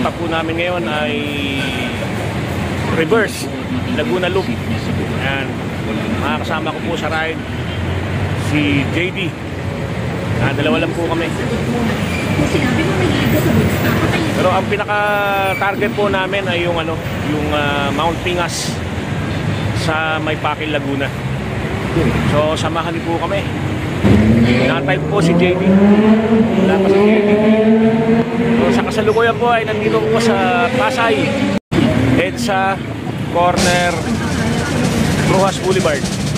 ruta po namin ngayon ay reverse Laguna Loop. Ayan. Makakasama ko po sa ride si JD. Ah, dalawa lang po kami. Pero ang pinaka-target po namin ay yung ano, yung ah, Mount Pingas sa Maypakil, Laguna. So, samahan niyo po kami. Nakatay po si JD. Wala pa si JD. So, sa kasalukuyan po ay nandito po sa Pasay. EDSA Corner Rojas Boulevard.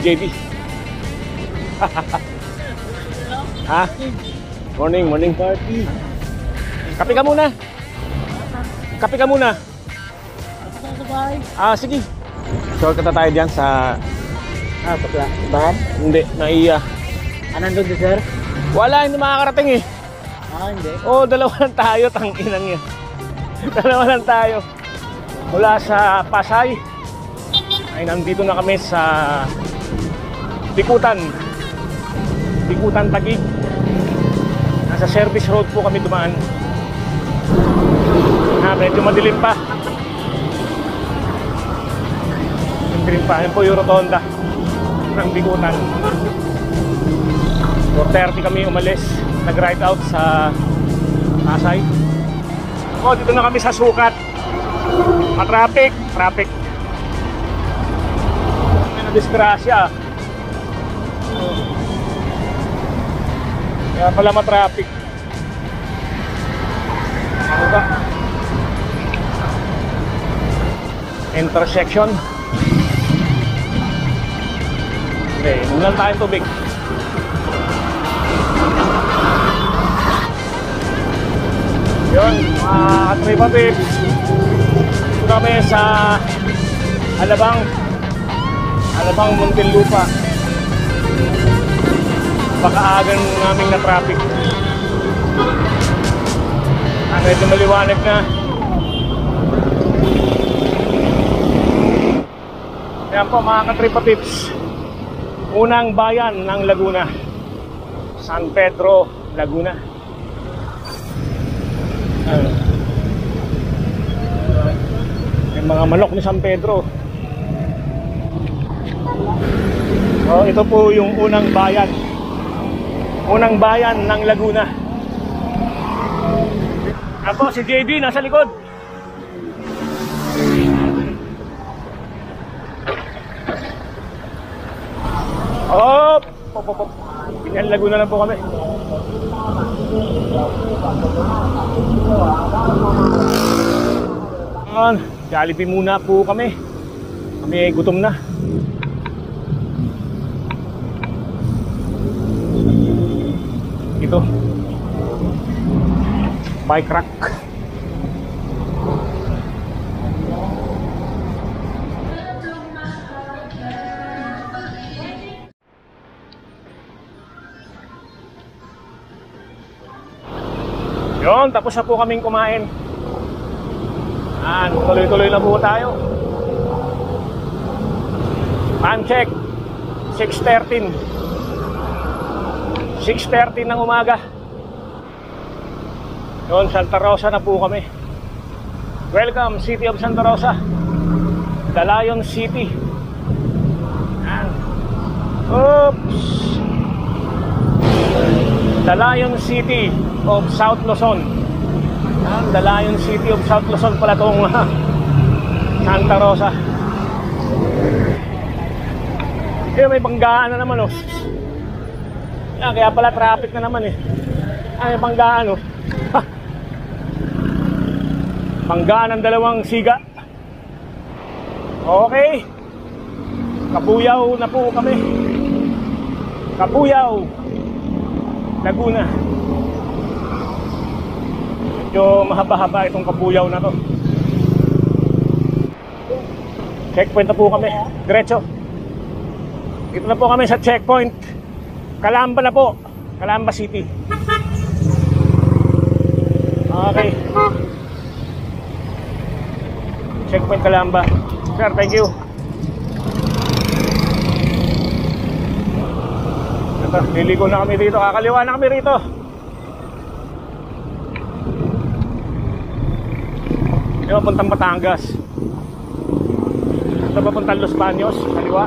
JD. ha? Morning, morning party. Kape ka muna. Kape ka muna. Ah, sige. Shortcut na tayo dyan sa... Ah, bakla. Bahan? Hindi, naiya. Ah, nandun din, sir? Wala, hindi makakarating eh. Ah, hindi. Oo, oh, dalawa lang tayo, tanginang yan. dalawa lang tayo. Mula sa Pasay, ay nandito na kami sa Bikutan. Bikutan Tagig. Nasa service road po kami dumaan. Ah, medyo madilim pa. Madilim pa. Yan po yung rotonda ng Bikutan. 4.30 kami umalis. Nag-ride out sa Pasay. Oh, dito na kami sa sukat. Ma-traffic. Traffic. May na-disgrasya. Kaya pala ma-traffic. Ano ba? Intersection. Okay, lang tayong tubig. Yun, mga. Dito kami sa Alabang. Alabang Muntinlupa. Pakaagan namin na traffic. Ah, medyo maliwanag na. Yan po mga katripa tips. Unang bayan ng Laguna. San Pedro, Laguna. Ayun. Yung mga manok ni San Pedro. So, ito po yung unang bayan. Unang bayan ng Laguna. Ako, si JD, nasa likod. Op! Pop, pop, pop. Laguna lang po kami. Ayan, Jollibee muna po kami. Kami gutom na. ito bike rack Yon, tapos na po kaming kumain. Yan, tuloy-tuloy na po tayo. Time check, 6.13. 6.13 ng umaga. Yun, Santa Rosa na po kami. Welcome, City of Santa Rosa. Dalayon City. Yan. Oops. Dalayon City of South Luzon. Yan, Dalayon City of South Luzon pala itong Santa Rosa. Eh, may banggaan na naman oh. Yan, kaya pala traffic na naman eh. Ay, may banggaan oh. Ha. Banggaan ng dalawang siga. Okay. Kabuyaw na po kami. Kabuyaw. Laguna. Medyo mahaba-haba itong kabuyaw na to. Checkpoint na po kami. Diretso. Dito na po kami sa checkpoint. Kalamba na po. Kalamba City. Okay. Checkpoint Kalamba. Sir, thank you. Ito, liliko na kami dito. Kakaliwa na kami rito. Ito papuntang Batangas. Ito papuntang Los Baños. Kaliwa.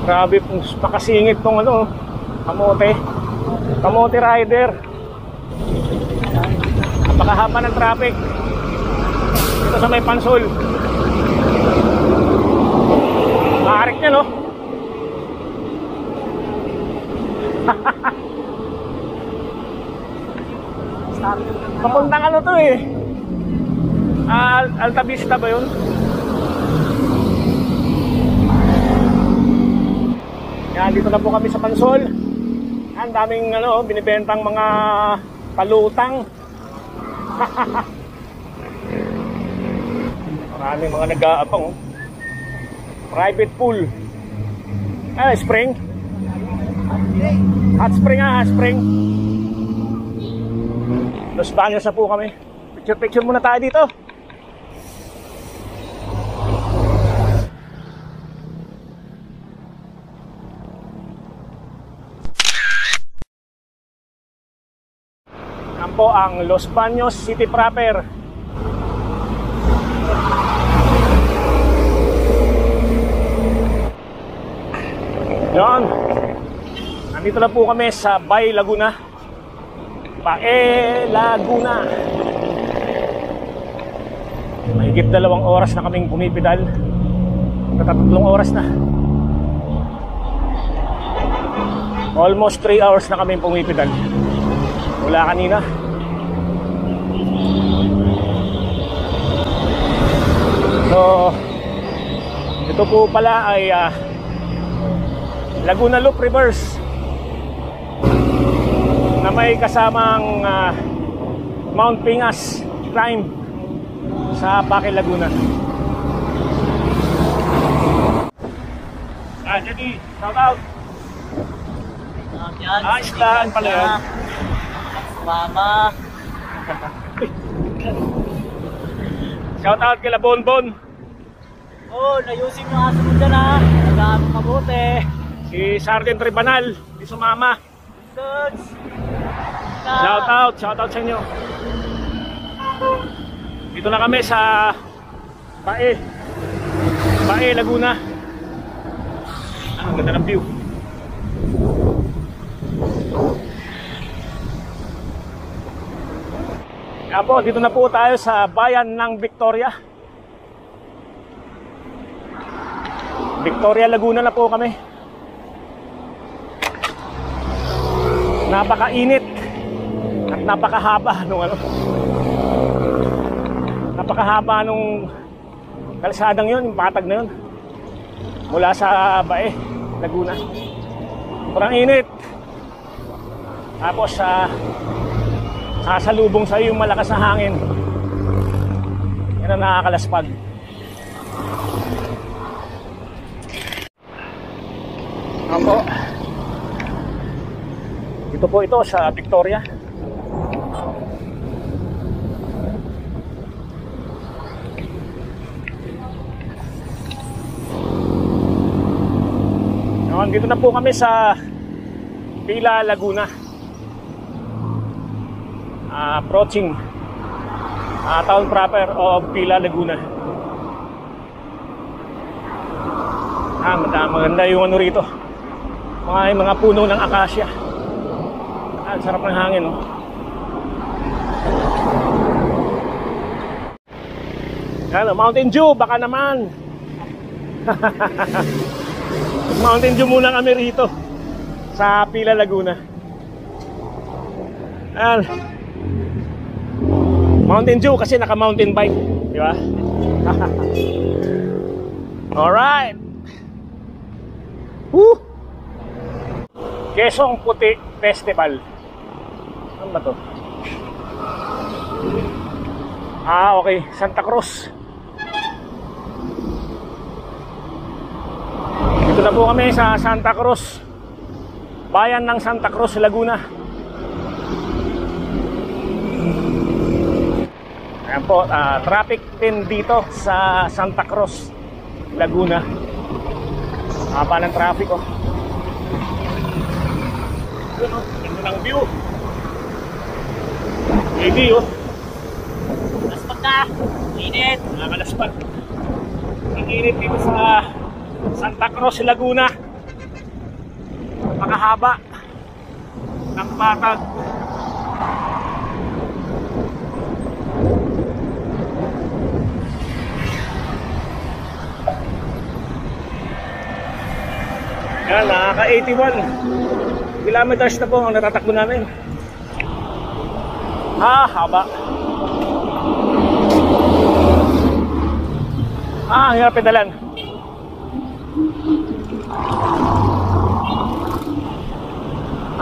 Grabe pong makasingit tong ano, kamote. Kamote rider. Napakahaba ng traffic. Dito sa may pansol. Maarik niya, no? Papuntang ano to eh. Al Alta Vista ba yun? Yan, dito na po kami sa Pansol. Ang daming ano, binibentang mga palutang. Maraming mga nag-aabang. Oh. Private pool. Ah, spring. Hot spring ah, hot spring. Los Baños na po kami. Picture-picture muna tayo dito. Po ang Los Baños City proper. Yan. Nandito na po kami sa Bay Laguna. Bae Laguna. Mahigit dalawang oras na kaming pumipidal. Katatatlong oras na. Almost 3 hours na kaming pumipidal. Wala kanina. So, ito po pala ay ah, Laguna Loop Reverse na may kasamang ah, Mount Pingas climb sa Paque Laguna. Ah, jadi, shout out. Yan, Ah, islaan pala yun. Mama. Shout out kila Bonbon. Oh, nayusin yung aso mo dyan ha. Nag-ano mabuti. Si Sergeant Ribanal, di sumama. Goods. Shout out, shout out sa inyo. Dito na kami sa Bae. Bae, Laguna. Ah, ang ganda ng view. Kaya po, dito na po tayo sa bayan ng Victoria. Victoria, Laguna na po kami. Napakainit at napakahaba nung ano. Napakahaba nung kalsadang yun, yung patag na yun. Mula sa Bae, Laguna. Sobrang init. Tapos sa sasalubong sa yung malakas na hangin. Yan ang nakakalaspag. Ako. Ito po ito sa Victoria. Yun, dito na po kami sa Pila, Laguna. Ah, approaching ah, town proper of Pila, Laguna. Ah, maganda, yung ano rito. Mga, mga puno ng akasya. Ah, sarap ng hangin, oh. Yan, oh, Mountain Dew, baka naman. Mountain Dew muna kami rito sa Pila Laguna. Yan. Mountain Dew kasi naka mountain bike, di ba? Alright. Woo! Quezon Puti Festival. Ano ba to? Ah, okay. Santa Cruz. Dito na po kami sa Santa Cruz. Bayan ng Santa Cruz, Laguna. Ayan po, ah, traffic din dito sa Santa Cruz, Laguna. Haba ng traffic oh. Yun oh, ganda ng view. Lady oh, Laspag na. Init. nakakalaspan. Ang init dito sa Santa Cruz, Laguna. Makahaba ng patag. Yan, nakaka 81 kilometers na po ang natatakbo namin. Ah, haba. Ah, ang hirap pedalan.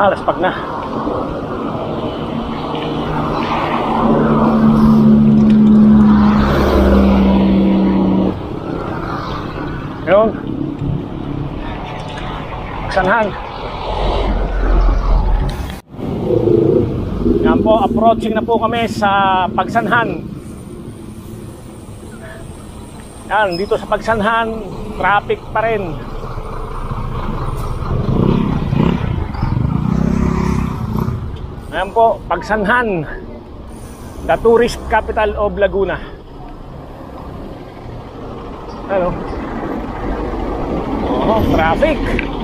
Ah, laspag na. Yun. Sanhan. Yan po, approaching na po kami sa Pagsanhan. Yan, dito sa Pagsanhan, traffic pa rin. Ayan po, Pagsanhan, the tourist capital of Laguna. Ano? Oh, traffic.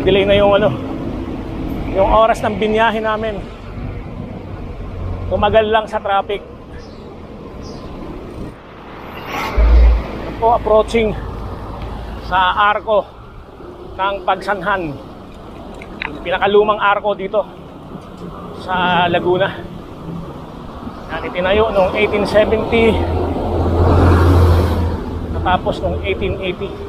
Wala, delay na yung ano, yung oras ng binyahe namin. Tumagal lang sa traffic. Po, approaching sa arko ng Pagsanhan. Yung pinakalumang arko dito sa Laguna. Yan, itinayo noong 1870 natapos noong 1880.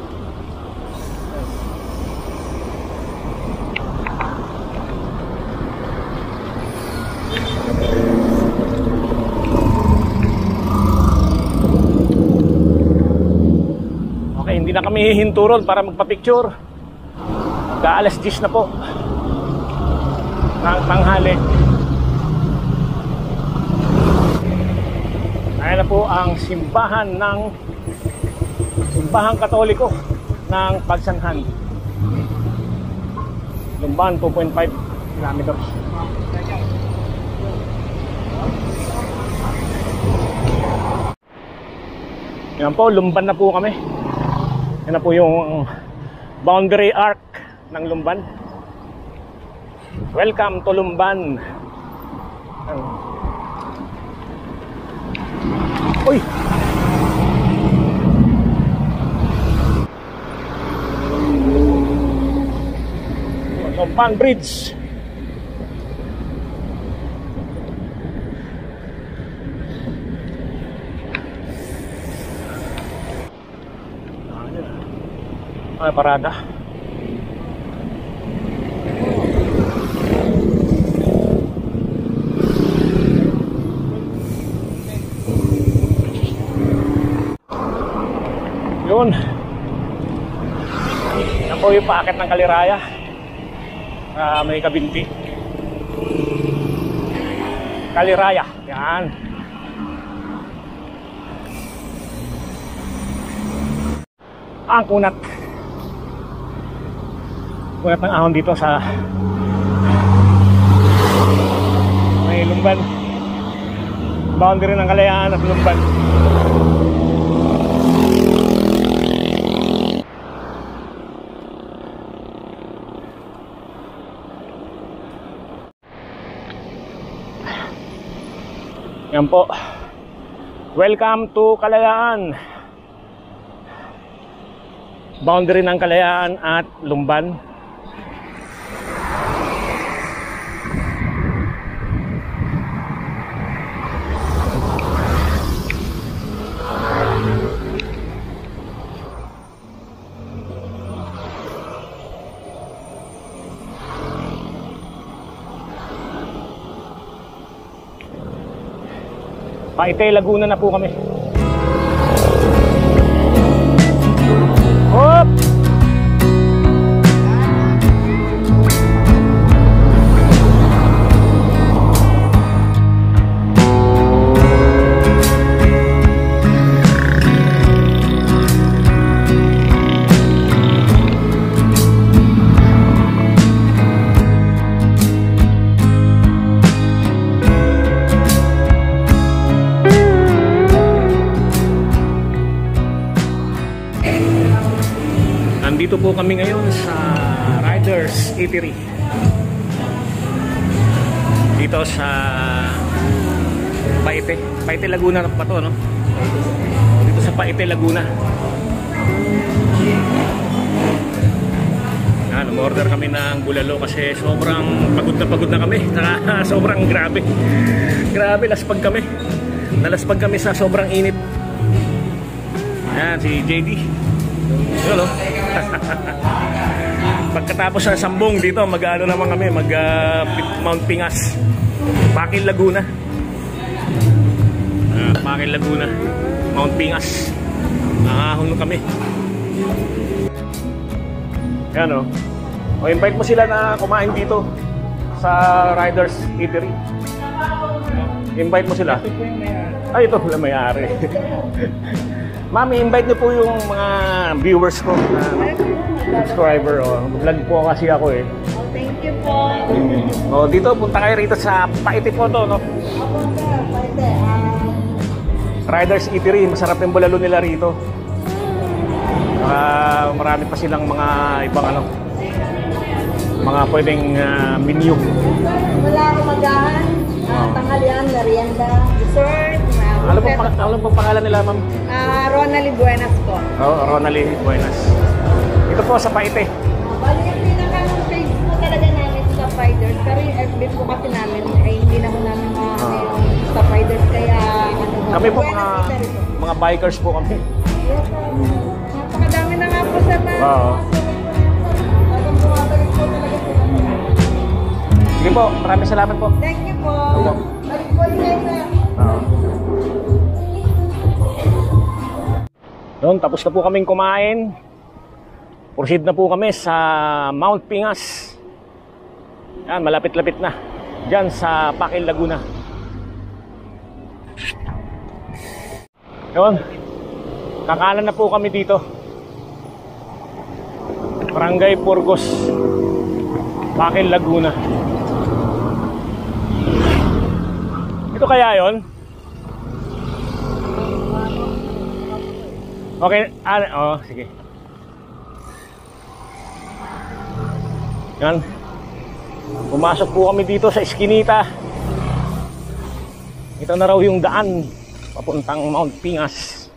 Okay, hindi na kami hihinto para magpa-picture. Magka-alas 10 na po. Ng tanghali. Ayan na po ang simbahan ng simbahang katoliko ng Pagsanhan. Lumban 2.5 kilometers. Yan po, lumban na po kami. Na po yung boundary arc ng Lumban. Welcome to Lumban. Uy! Lumban Bridge. Ay, parada. Yun. Yan po yung paakit ng Kaliraya. Ah, may kabinti. Kaliraya. Yan. Ang kunat. Kunat ng ahon dito sa may lumban. Boundary ng kalayaan at lumban. Yan po. Welcome to Kalayaan. Boundary ng Kalayaan at Lumban. Paite, Laguna na po kami. Nandito po kami ngayon sa Riders Eatery. Dito sa Paite. Paite Laguna pa to, no? Dito sa Paite Laguna. Yan, umorder kami ng bulalo kasi sobrang pagod na pagod na kami. Saka sobrang grabe. Grabe, laspag kami. Nalaspag kami sa sobrang init. Yan, si JD. Yun, no? Pagkatapos ng sambong dito, mag-ano naman kami, mag uh, Mount Pingas. Pakil Laguna. Uh, Pakil Laguna. Mount Pingas. Nakahon kami. Yan o. O invite mo sila na kumain dito sa Riders Eatery. Invite mo sila. Ay, ito pala may-ari. Mami, invite niyo po yung mga viewers ko na subscriber. Oh. Vlog po kasi ako eh. Oh, thank you po. Mm. Oh, dito, punta kayo rito sa Paiti po to, no? Opo, sir. Pwede. Ah, Riders Eatery, masarap yung bulalo nila rito. Ah, marami pa silang mga ibang ano, mga pwedeng ah, menu. wala akong magahan. Uh, tanghalian, merienda, dessert. Ano po, pang, ano po pangalan nila, ma'am? Ah, Ronald Buenas po. Oh, Ronaldin Buenas. Ito po sa Paite. Bali, yung pinaka page po talaga namin sa Fighters. Pero yung FB po kasi namin ay hindi na po namin mga yung sa Fighters. Kaya ano Kami po mga mga bikers po kami. Yes, sir. Napakadami na nga po sa mga. Oo. Sige po, maraming salamat po. Thank you po. Opo. Balik po yun Yun, tapos na po kaming kumain. Proceed na po kami sa Mount Pingas. Yan, malapit-lapit na. Diyan sa Pakil, Laguna. Yun. Kakanan na po kami dito. Barangay Burgos. Pakil, Laguna. Ito kaya yon? Okay, ah, oh, sige. Yan. Pumasok po kami dito sa Eskinita. Ito na raw yung daan papuntang Mount Pingas.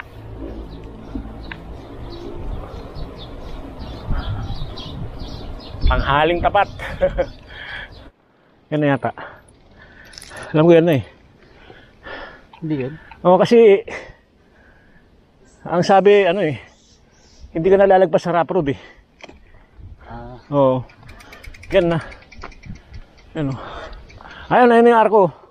Panghaling tapat. yan na yata. Alam ko yan na eh. Hindi yun. Oo, kasi ang sabi, ano eh, hindi ka nalalagpas sa rough road eh. Ah, Oo. Yan na. Ano. Ayun, ayun yung arko.